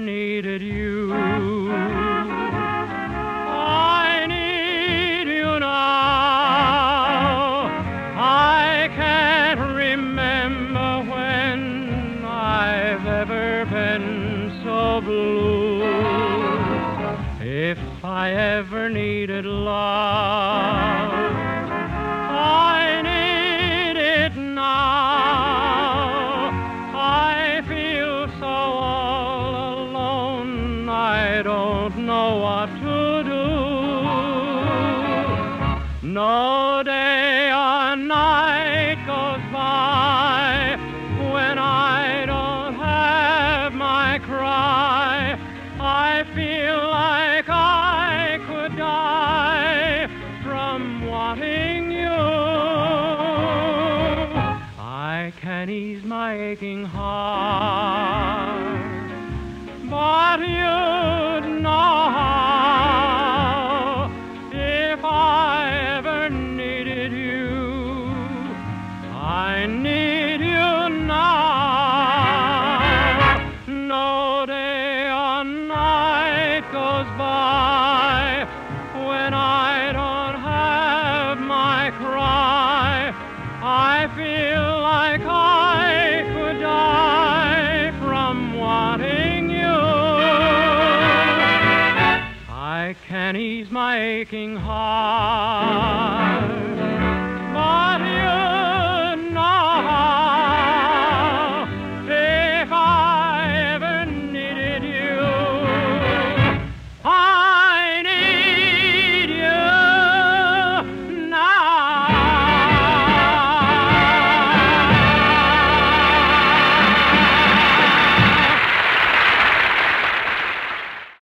needed you. I need you now. I can't remember when I've ever been so blue. If I ever needed love, know what to do. No day or night goes by when I don't have my cry. I feel like I could die from wanting you. I can ease my aching heart, but you'd know I need you now. No day or night goes by when I don't have my cry. I feel like I could die from wanting you. I can ease my aching heart.